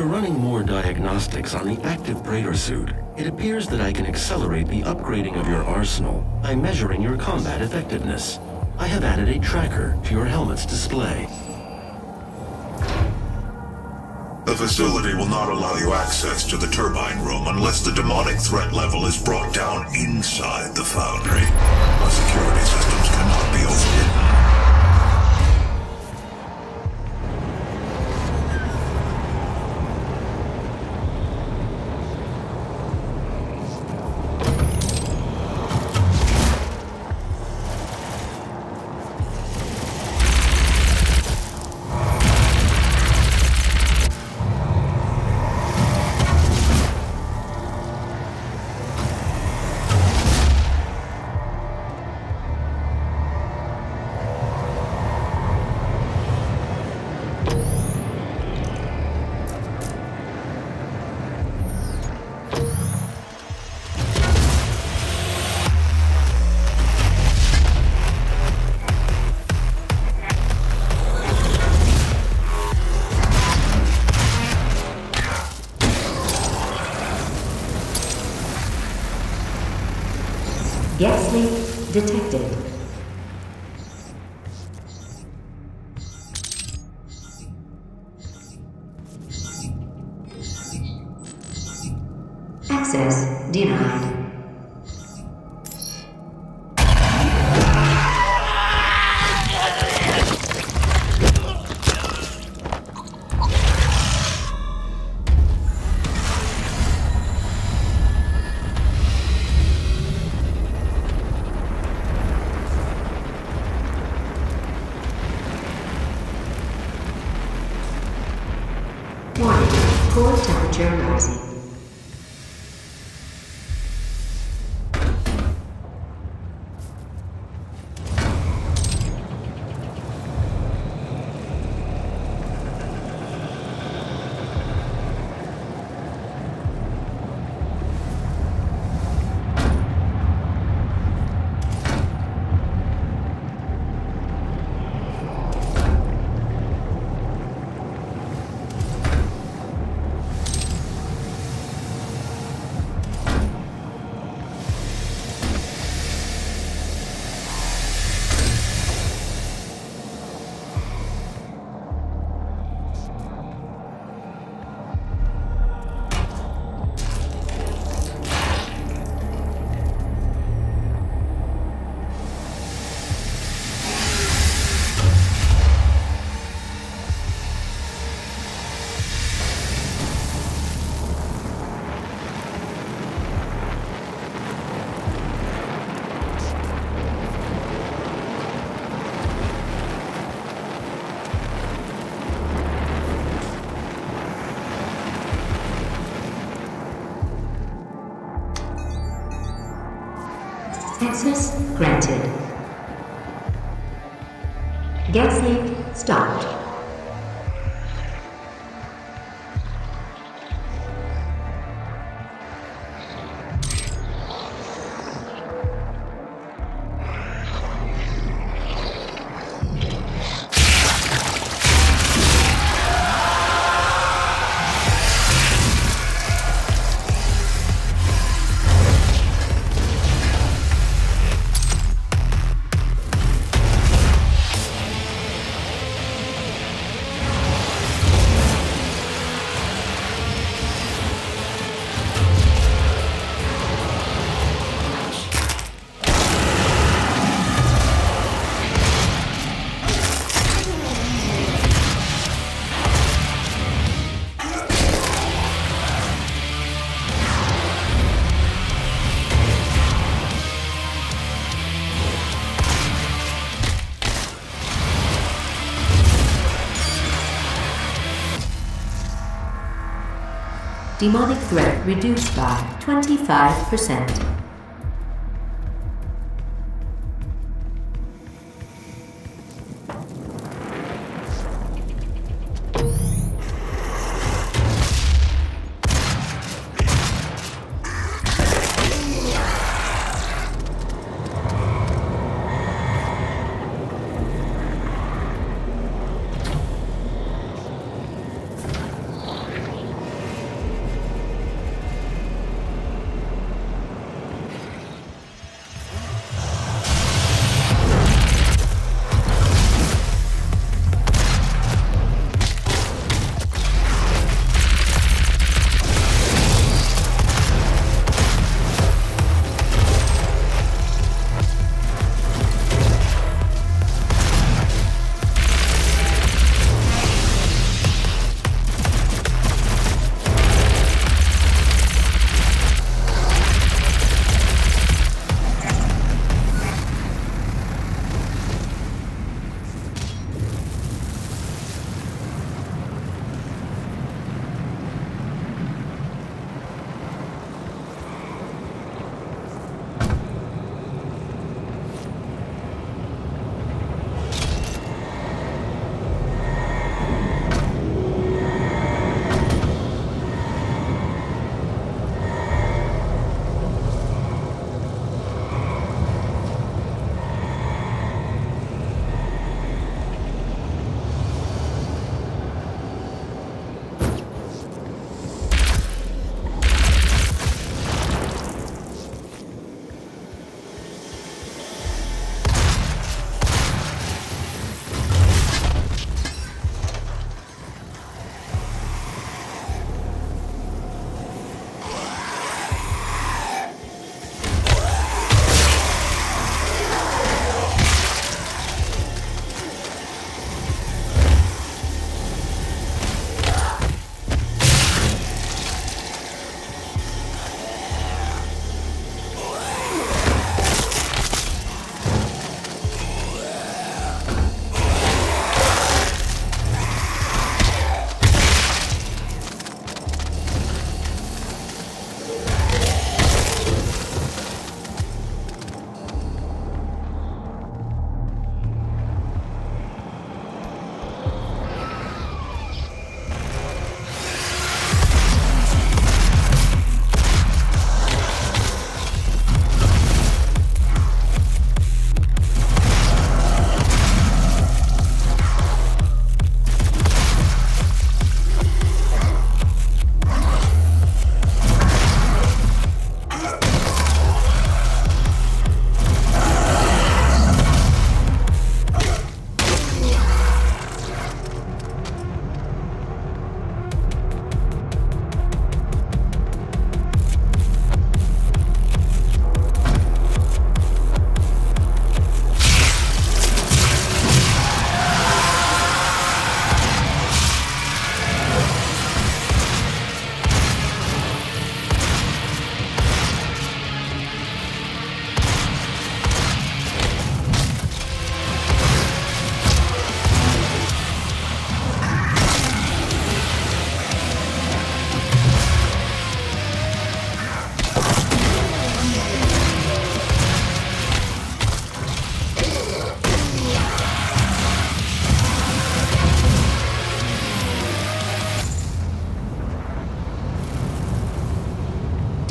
After running more diagnostics on the active Praetor suit, it appears that I can accelerate the upgrading of your arsenal by measuring your combat effectiveness. I have added a tracker to your helmet's display. The facility will not allow you access to the turbine room unless the demonic threat level is brought down inside the foundry. Our security systems cannot be overridden. Detected. Access denied. Access granted. Gas leak stopped. Demonic threat reduced by 25%.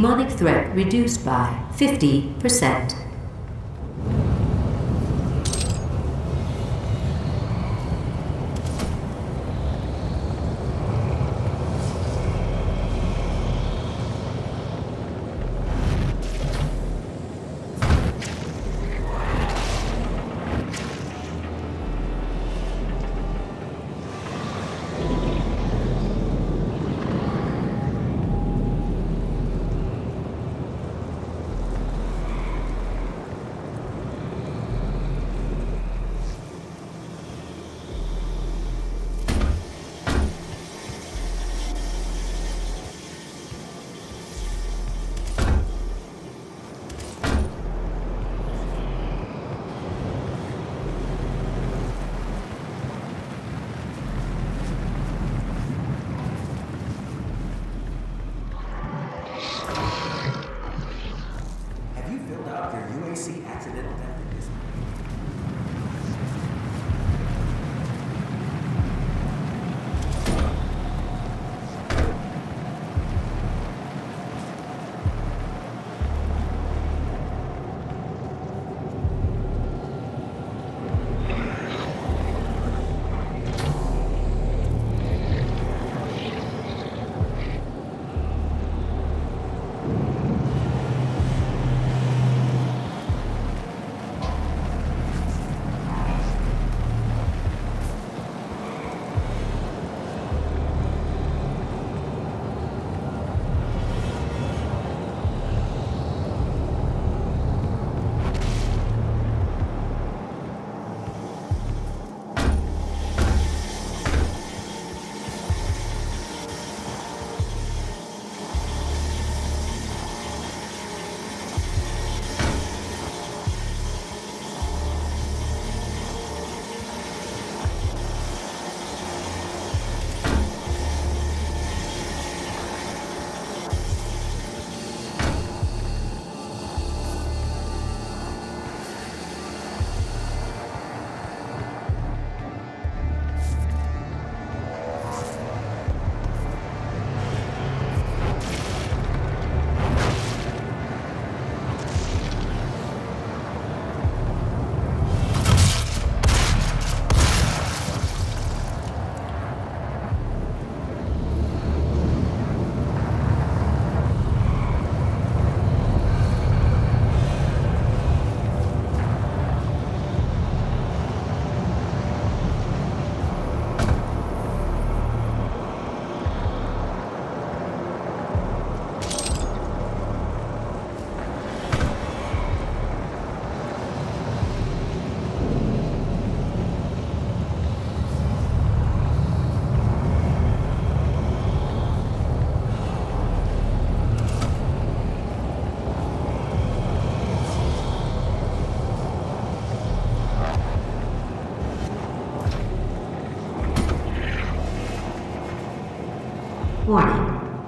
Demonic threat reduced by 50%.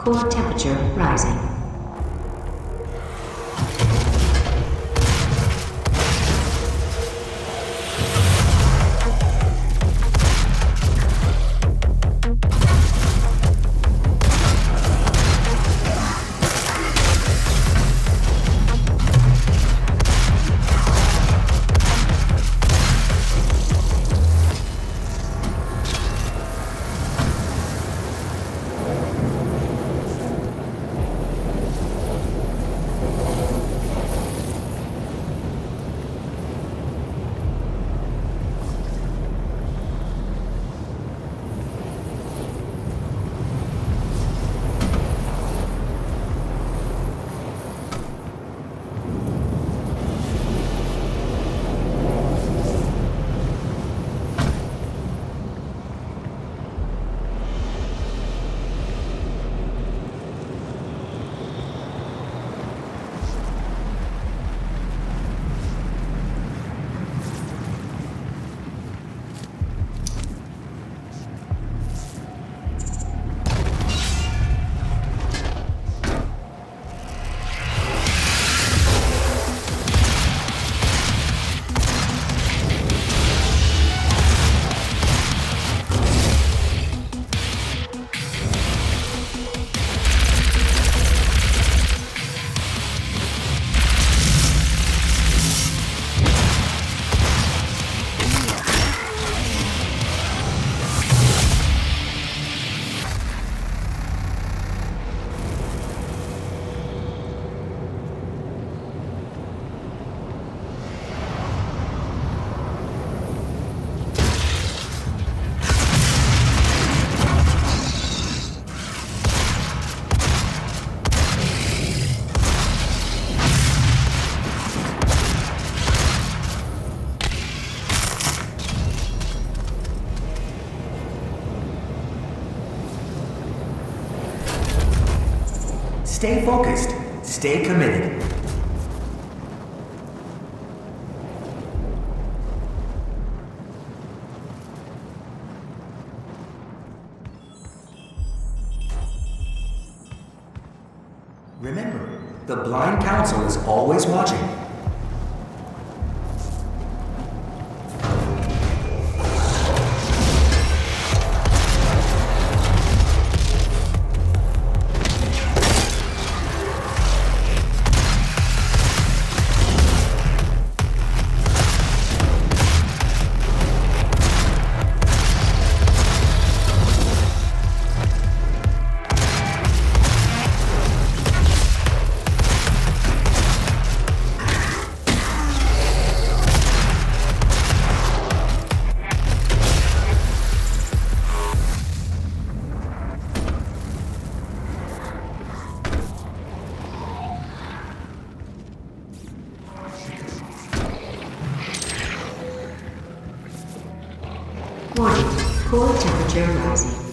Core temperature rising. focused. Stay committed. Remember, the blind council is always watching. the chair rising.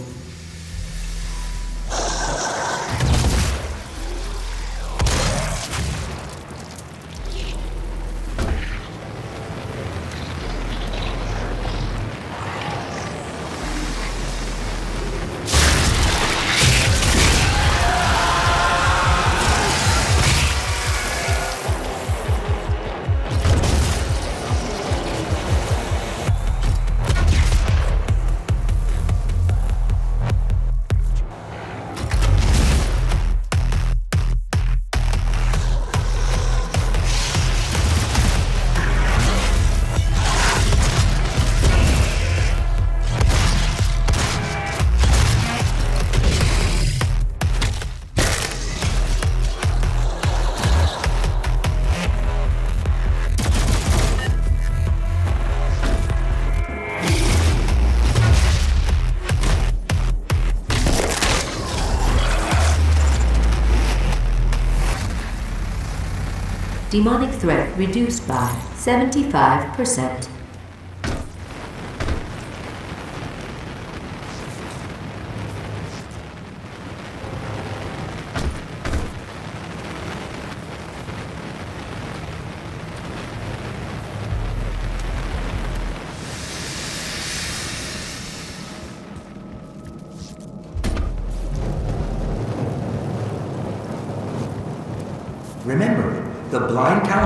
Demonic threat reduced by 75%.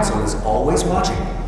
Council is always watching.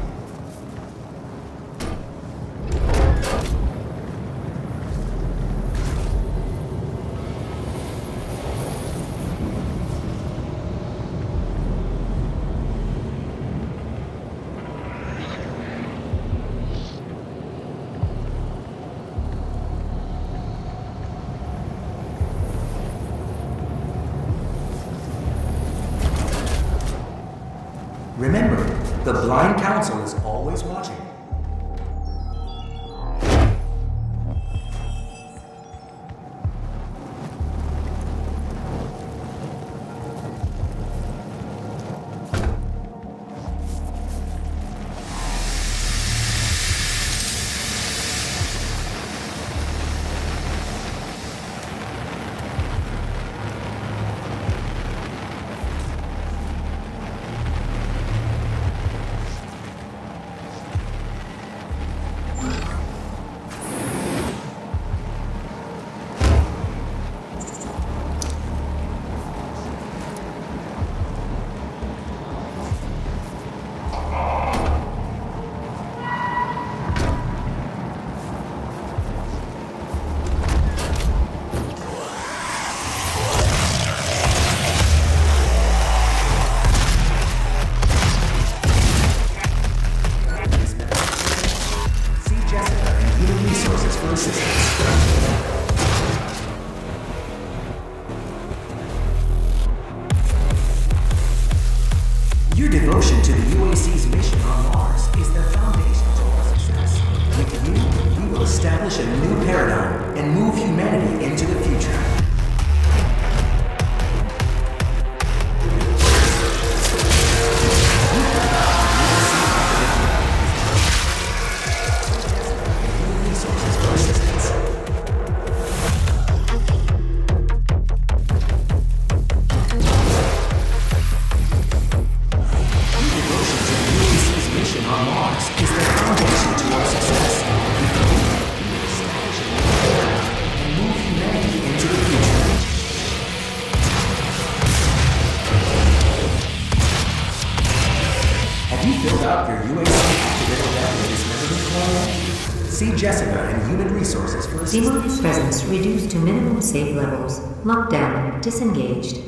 Your UAC activated database measurement See Jessica in Human Resources for assistance. Demonic presence reduced to minimum safe levels. Lockdown disengaged.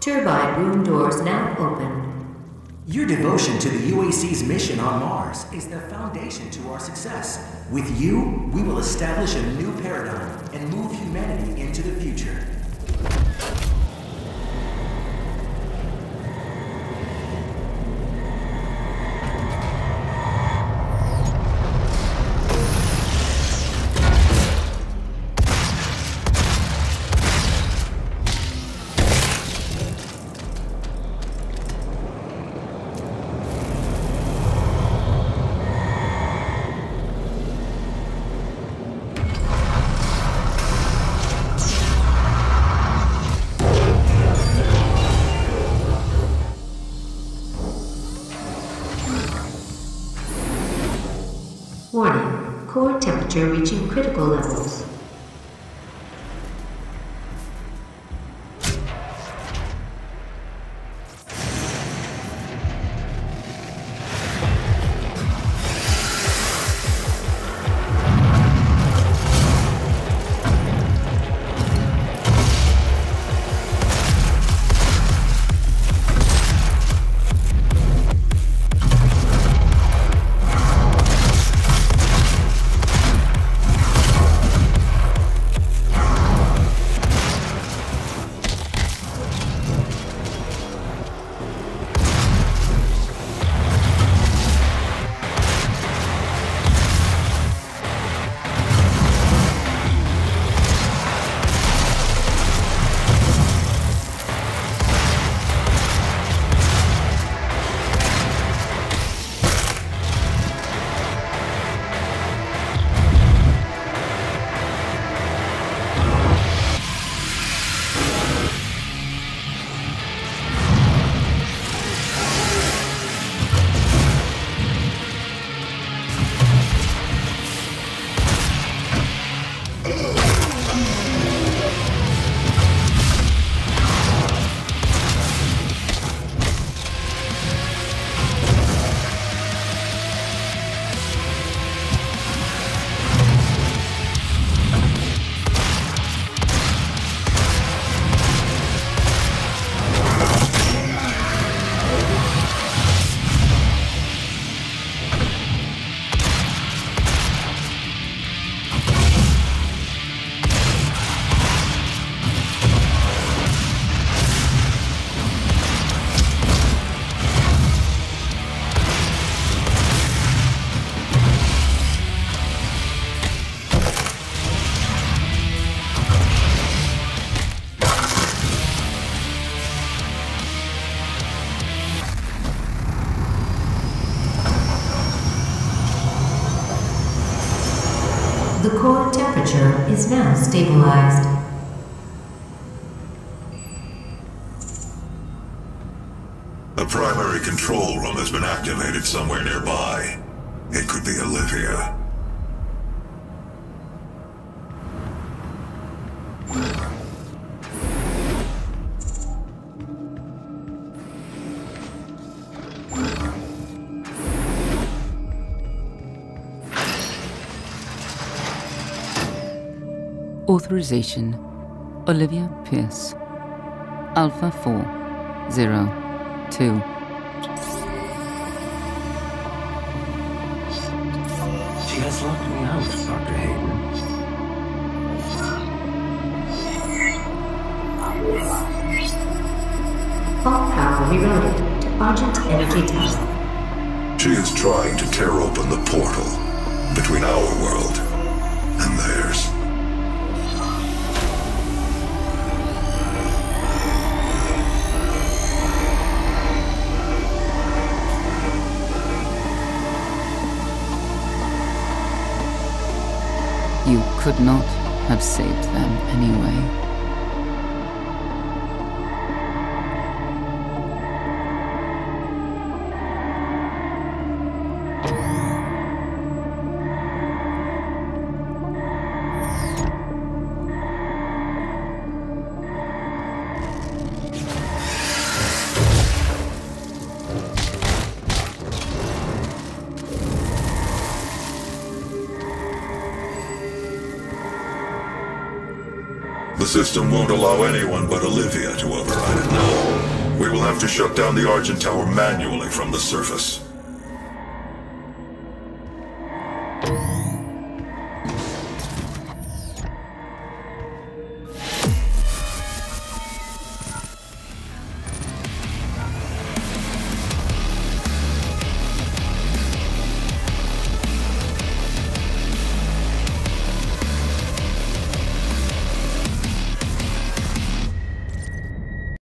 Turbine room doors now open. Your devotion to the UAC's mission on Mars is the foundation to our success. With you, we will establish a new paradigm and move humanity into temperature reaching critical levels. Is now stabilized. A primary control room has been activated somewhere nearby. It could be Olivia. Authorization Olivia Pierce. Alpha 402. She has locked me out, Dr. Hayden. All power rerouted to Argent Energy Tower. She is trying to tear open the portal between our world and theirs. Could not have saved them anyway. System won't allow anyone but Olivia to override it now. We will have to shut down the Argent Tower manually from the surface.